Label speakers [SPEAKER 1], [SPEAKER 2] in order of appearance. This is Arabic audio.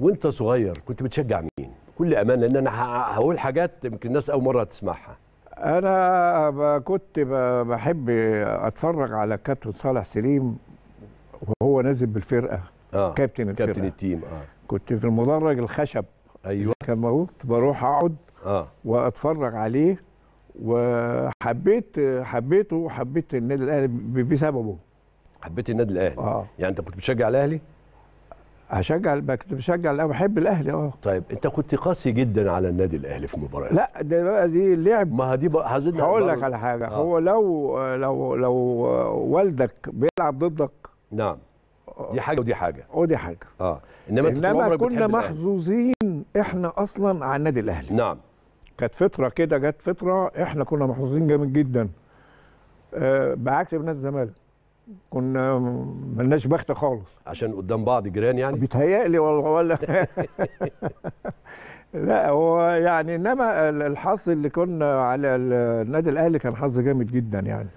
[SPEAKER 1] وانت صغير كنت بتشجع مين؟ كل أمان لأن أنا هقول حاجات يمكن الناس أول مرة تسمعها.
[SPEAKER 2] أنا كنت بحب أتفرج على كابتن صالح سليم وهو نازل بالفرقة
[SPEAKER 1] آه
[SPEAKER 2] كابتن الفرقة.
[SPEAKER 1] كابتن التيم آه.
[SPEAKER 2] كنت في المدرج الخشب.
[SPEAKER 1] أيوه.
[SPEAKER 2] كان موجود بروح أقعد
[SPEAKER 1] آه.
[SPEAKER 2] وأتفرج عليه وحبيت حبيته وحبيت النادي الأهلي بسببه.
[SPEAKER 1] حبيت النادي الأهلي.
[SPEAKER 2] آه.
[SPEAKER 1] يعني أنت كنت بتشجع الأهلي؟
[SPEAKER 2] هشجع كنت بشجع الأهلي بحب الأهلي آه.
[SPEAKER 1] طيب أنت كنت قاسي جدا على النادي الأهلي في المباراة.
[SPEAKER 2] لا ده بقى دي لعب.
[SPEAKER 1] ما دي بقى عايزين
[SPEAKER 2] هقول لك على حاجة.
[SPEAKER 1] آه.
[SPEAKER 2] هو لو لو لو والدك بيلعب ضدك
[SPEAKER 1] نعم. دي حاجة ودي حاجة.
[SPEAKER 2] ودي
[SPEAKER 1] حاجة. آه.
[SPEAKER 2] إنما
[SPEAKER 1] عمرك
[SPEAKER 2] كنا. محظوظين إحنا أصلا على النادي الأهلي.
[SPEAKER 1] نعم.
[SPEAKER 2] كانت فترة كده جت فترة إحنا كنا محظوظين جامد جدا. آه بعكس نادي الزمالك. كنا ملناش بخت خالص.
[SPEAKER 1] عشان قدام بعض جيران يعني؟
[SPEAKER 2] بيتهيألي ولا ولا لا هو يعني إنما الحظ اللي كنا على النادي الأهلي كان حظ جامد جدا يعني.